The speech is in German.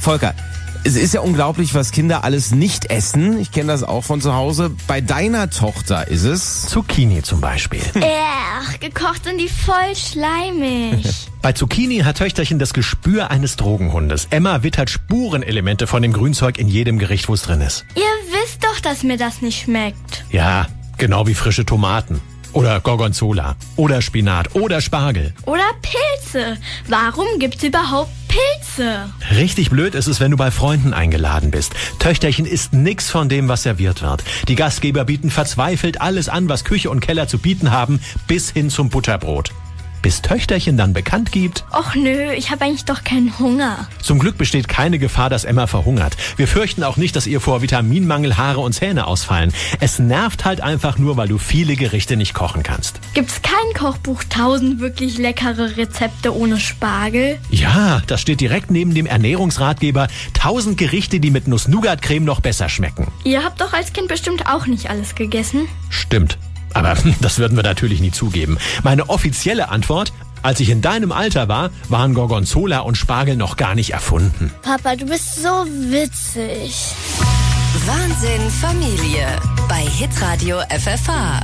Volker, es ist ja unglaublich, was Kinder alles nicht essen. Ich kenne das auch von zu Hause. Bei deiner Tochter ist es. Zucchini zum Beispiel. Ach, gekocht sind die voll schleimig. Bei Zucchini hat Töchterchen das Gespür eines Drogenhundes. Emma wittert Spurenelemente von dem Grünzeug in jedem Gericht, wo es drin ist. Ihr wisst doch, dass mir das nicht schmeckt. Ja, genau wie frische Tomaten. Oder Gorgonzola. Oder Spinat. Oder Spargel. Oder Pilze. Warum gibt's überhaupt Pilze? Richtig blöd ist es, wenn du bei Freunden eingeladen bist. Töchterchen isst nix von dem, was serviert wird. Die Gastgeber bieten verzweifelt alles an, was Küche und Keller zu bieten haben, bis hin zum Butterbrot. Bis Töchterchen dann bekannt gibt, Och nö, ich habe eigentlich doch keinen Hunger. zum Glück besteht keine Gefahr, dass Emma verhungert. Wir fürchten auch nicht, dass ihr vor Vitaminmangel Haare und Zähne ausfallen. Es nervt halt einfach nur, weil du viele Gerichte nicht kochen kannst. Gibt's kein Kochbuch 1000 wirklich leckere Rezepte ohne Spargel? Ja, das steht direkt neben dem Ernährungsratgeber 1000 Gerichte, die mit Nuss-Nougat-Creme noch besser schmecken. Ihr habt doch als Kind bestimmt auch nicht alles gegessen. Stimmt. Aber das würden wir natürlich nie zugeben. Meine offizielle Antwort, als ich in deinem Alter war, waren Gorgonzola und Spargel noch gar nicht erfunden. Papa, du bist so witzig. Wahnsinn Familie bei Hitradio FFH.